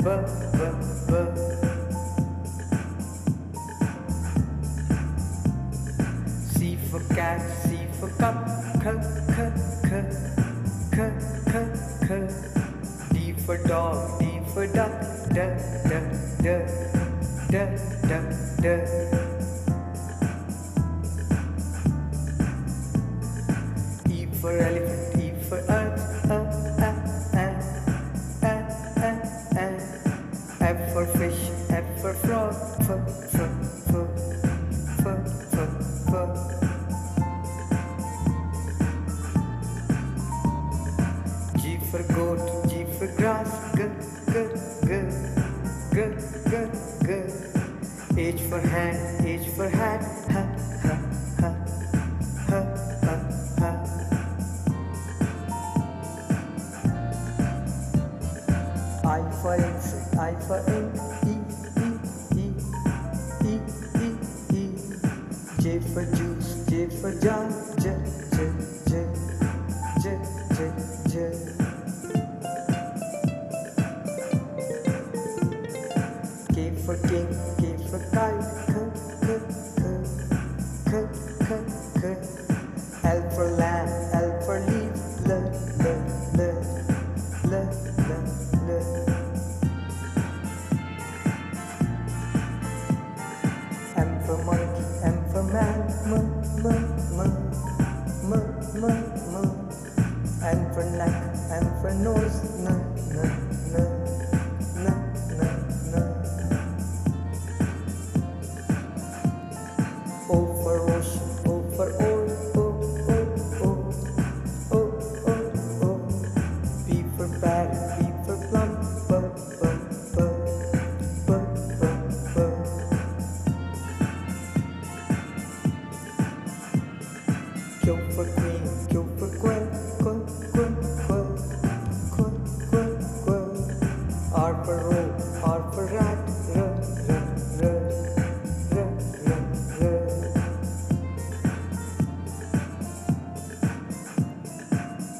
C for cat, C for cup, c, c, c, c, c, c. D for dog, D for duck, d, d, d, d, d, d. E for elephant, F for fish, F for frog, f, f, f, f, f, f. G for goat, G for grass, g, g, g, g, g, g. H for hand, H for hat, ha, ha, ha, ha, ha, ha. I for insect, I for ink, E, E, E, E, E, E. J for juice, J for jar, J, J, J, J, J, J. K for king, K for kite, K, K, K, K, K, K. L for lamb, L For man, M, M, M, M, M, M. N for neck, and for nose, N, N, N,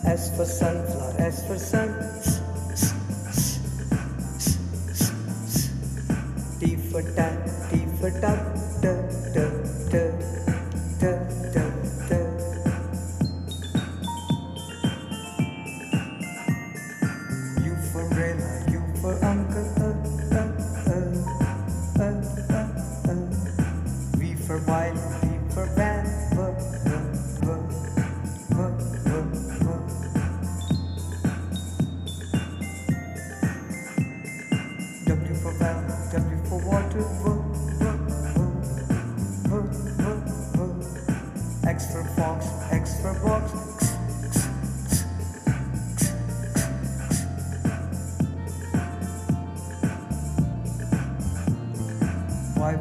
S for sunflower, S for sun. T for tap, T for tap, d, d, d, d, d, d. U for umbrella, U for uncle, uh, uh, uh, uh, uh, uh. V for wild, extra fox, extra box.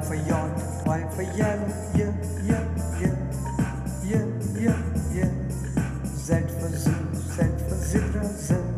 For yacht, wipe for yellow, yeah, yeah, yeah, yeah, yeah, yeah. Z for zoo, Z for zebra, Z.